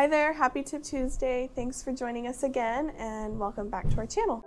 Hi there, happy Tip Tuesday. Thanks for joining us again and welcome back to our channel.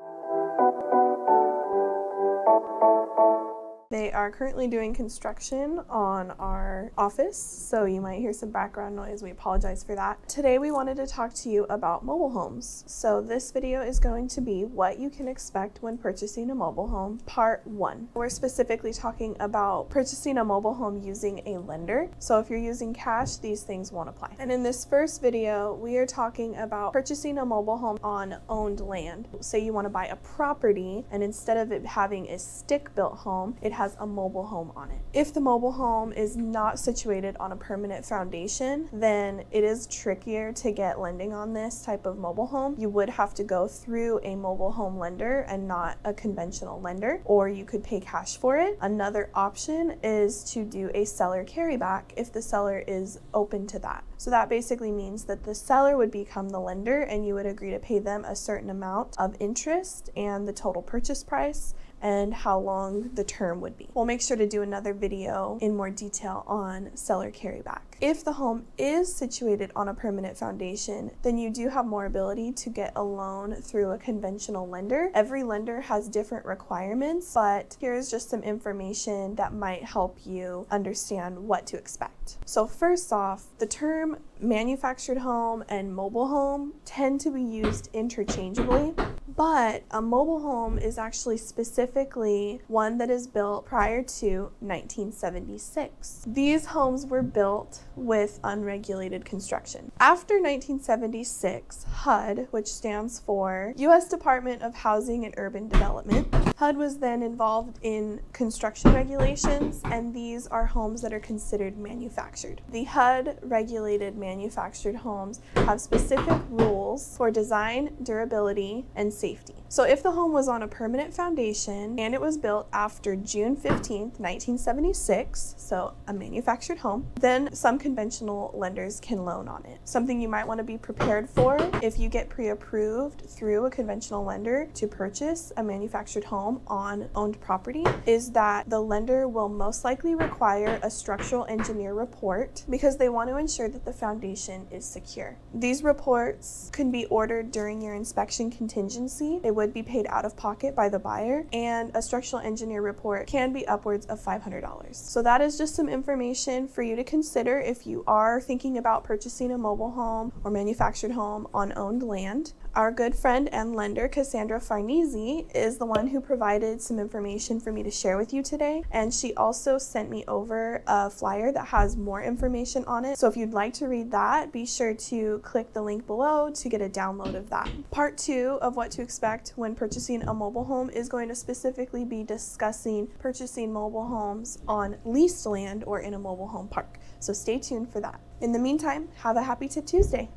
Are currently doing construction on our office, so you might hear some background noise. We apologize for that. Today we wanted to talk to you about mobile homes. So this video is going to be what you can expect when purchasing a mobile home, part one. We're specifically talking about purchasing a mobile home using a lender. So if you're using cash, these things won't apply. And in this first video, we are talking about purchasing a mobile home on owned land. Say you want to buy a property and instead of it having a stick-built home, it has has a mobile home on it. If the mobile home is not situated on a permanent foundation, then it is trickier to get lending on this type of mobile home. You would have to go through a mobile home lender and not a conventional lender, or you could pay cash for it. Another option is to do a seller carryback if the seller is open to that. So that basically means that the seller would become the lender and you would agree to pay them a certain amount of interest and the total purchase price and how long the term would be. We'll make sure to do another video in more detail on seller carryback. If the home is situated on a permanent foundation, then you do have more ability to get a loan through a conventional lender. Every lender has different requirements, but here's just some information that might help you understand what to expect. So first off, the term manufactured home and mobile home tend to be used interchangeably. But a mobile home is actually specifically one that is built prior to 1976. These homes were built with unregulated construction. After 1976, HUD, which stands for U.S. Department of Housing and Urban Development, HUD was then involved in construction regulations, and these are homes that are considered manufactured. The HUD regulated manufactured homes have specific rules for design, durability, and safety. So if the home was on a permanent foundation and it was built after June 15, 1976, so a manufactured home, then some conventional lenders can loan on it. Something you might want to be prepared for if you get pre-approved through a conventional lender to purchase a manufactured home on owned property is that the lender will most likely require a structural engineer report because they want to ensure that the foundation is secure. These reports can be ordered during your inspection contingency they would be paid out of pocket by the buyer, and a structural engineer report can be upwards of $500. So that is just some information for you to consider if you are thinking about purchasing a mobile home or manufactured home on owned land. Our good friend and lender, Cassandra Farnese, is the one who provided some information for me to share with you today. And she also sent me over a flyer that has more information on it. So if you'd like to read that, be sure to click the link below to get a download of that. Part two of what to expect when purchasing a mobile home is going to specifically be discussing purchasing mobile homes on leased land or in a mobile home park. So stay tuned for that. In the meantime, have a happy Tip Tuesday.